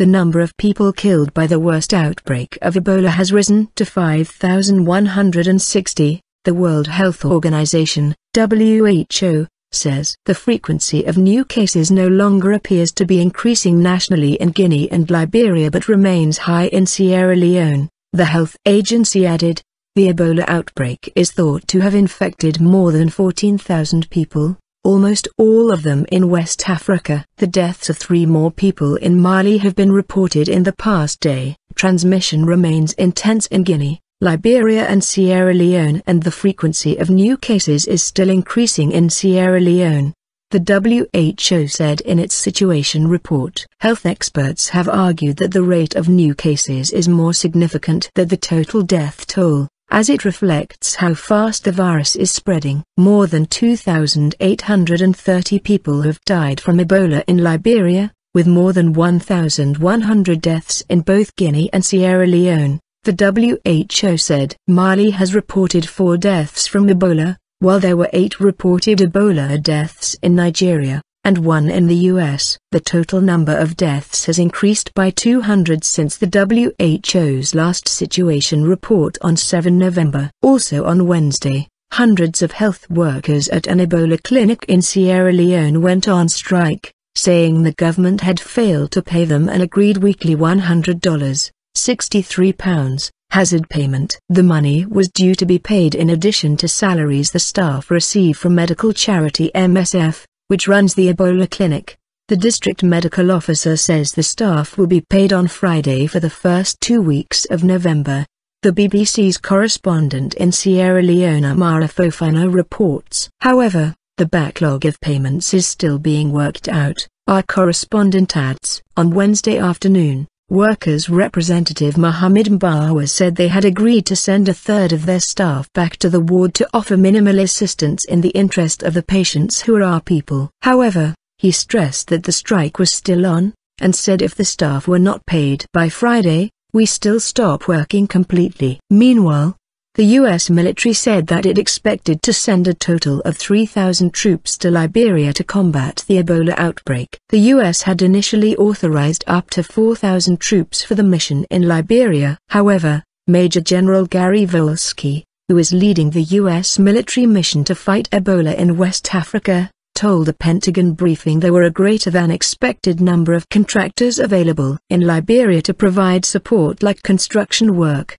the number of people killed by the worst outbreak of Ebola has risen to 5,160, the World Health Organization, WHO, says. The frequency of new cases no longer appears to be increasing nationally in Guinea and Liberia but remains high in Sierra Leone, the health agency added. The Ebola outbreak is thought to have infected more than 14,000 people, almost all of them in West Africa. The deaths of three more people in Mali have been reported in the past day. Transmission remains intense in Guinea, Liberia and Sierra Leone and the frequency of new cases is still increasing in Sierra Leone. The WHO said in its situation report. Health experts have argued that the rate of new cases is more significant than the total death toll as it reflects how fast the virus is spreading. More than 2,830 people have died from Ebola in Liberia, with more than 1,100 deaths in both Guinea and Sierra Leone, the WHO said. Mali has reported four deaths from Ebola, while there were eight reported Ebola deaths in Nigeria and one in the US. The total number of deaths has increased by 200 since the WHO's last situation report on 7 November. Also on Wednesday, hundreds of health workers at an Ebola clinic in Sierra Leone went on strike, saying the government had failed to pay them an agreed weekly $100, 63 pounds, hazard payment. The money was due to be paid in addition to salaries the staff receive from medical charity MSF, which runs the Ebola clinic. The district medical officer says the staff will be paid on Friday for the first two weeks of November. The BBC's correspondent in Sierra Leone Amara Fofana reports. However, the backlog of payments is still being worked out, our correspondent adds. On Wednesday afternoon, Workers' representative Mohamed Mbawa said they had agreed to send a third of their staff back to the ward to offer minimal assistance in the interest of the patients who are our people. However, he stressed that the strike was still on, and said if the staff were not paid by Friday, we still stop working completely. Meanwhile, the U.S. military said that it expected to send a total of 3,000 troops to Liberia to combat the Ebola outbreak. The U.S. had initially authorized up to 4,000 troops for the mission in Liberia. However, Major General Gary Volesky, who is leading the U.S. military mission to fight Ebola in West Africa, told a Pentagon briefing there were a greater than expected number of contractors available in Liberia to provide support like construction work,